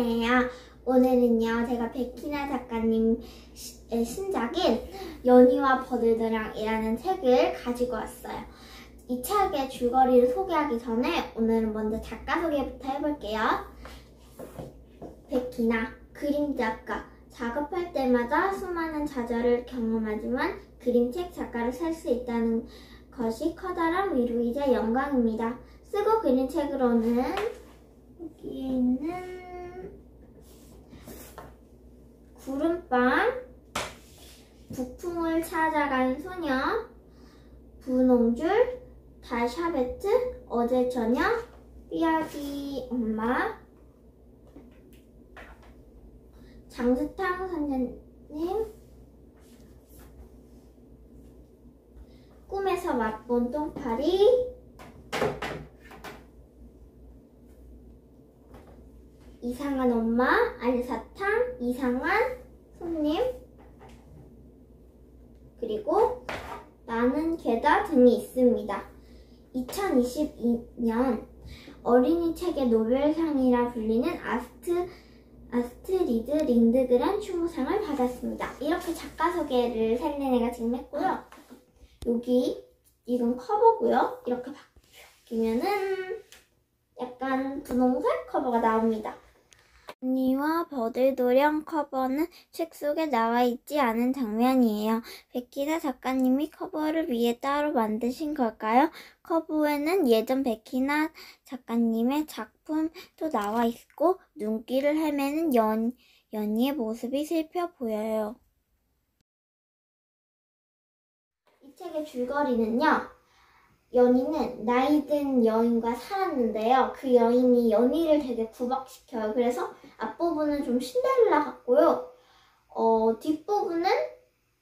안녕하세요. 오늘은요, 제가 백희나 작가님 의 신작인 연희와 버들들랑이라는 책을 가지고 왔어요. 이 책의 줄거리를 소개하기 전에 오늘은 먼저 작가 소개부터 해볼게요. 백희나, 그림 작가. 작업할 때마다 수많은 좌절을 경험하지만 그림책 작가를 살 수 있다는 것이 커다란 위로이자 영광입니다. 쓰고 그린 책으로는 여기에 있는 구름빵, 북풍을 찾아간 소녀, 분홍줄, 달샤베트, 어제 저녁, 삐아기 엄마, 장수탕 선생님, 꿈에서 맛본 똥파리, 이상한 엄마, 알사탕, 이상한 손님, 그리고 나는 개다 등이 있습니다. 2022년 어린이 책의 노벨상이라 불리는 아스트, 아스트리드 린드그렌 추모상을 받았습니다. 이렇게 작가 소개를 셀레네가 지금 했고요. 여기 이건 커버고요. 이렇게 바뀌면은 약간 분홍색 커버가 나옵니다. 연이와 버들도령 커버는 책 속에 나와 있지 않은 장면이에요. 백희나 작가님이 커버를 위해 따로 만드신 걸까요? 커버에는 예전 백희나 작가님의 작품도 나와 있고 눈길을 헤매는 연, 연이의 모습이 슬퍼 보여요. 이 책의 줄거리는요. 연희는 나이 든 여인과 살았는데요. 그 여인이 연희를 되게 구박시켜요. 그래서 앞부분은 좀 신데렐라 같고요. 어, 뒷부분은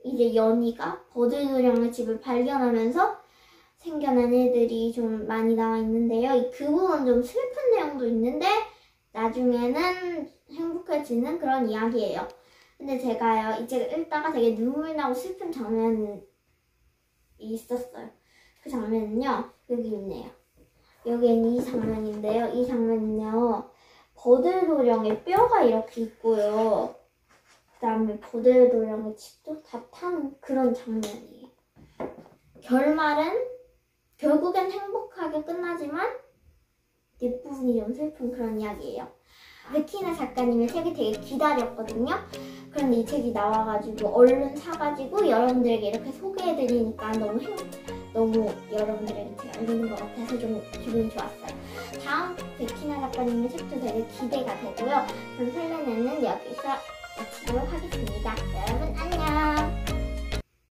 이제 연희가 버들도령의 집을 발견하면서 생겨난 애들이 좀 많이 나와 있는데요. 그 부분 좀 슬픈 내용도 있는데 나중에는 행복해지는 그런 이야기예요. 근데 제가요, 이 책을 읽다가 되게 눈물 나고 슬픈 장면이 있었어요. 그 장면은요, 여기 있네요. 여기는 이 장면인데요. 이 장면은요, 버들도령의 뼈가 이렇게 있고요. 그 다음에 버들도령의 집도 다 타는 그런 장면이에요. 결말은 결국엔 행복하게 끝나지만 뒷부분이 좀 슬픈 그런 이야기예요. 베키나 작가님의 책이 되게 기다렸거든요. 그런데 이 책이 나와가지고 얼른 사가지고 여러분들에게 이렇게 소개해드리니까 너무 행, 너무 여러분들에게 알리는 것 같아서 좀 기분이 좋았어요. 다음 베키나 작가님의 책도 되게 기대가 되고요. 그럼 설레는 여기서 마치도록 하겠습니다. 여러분 안녕!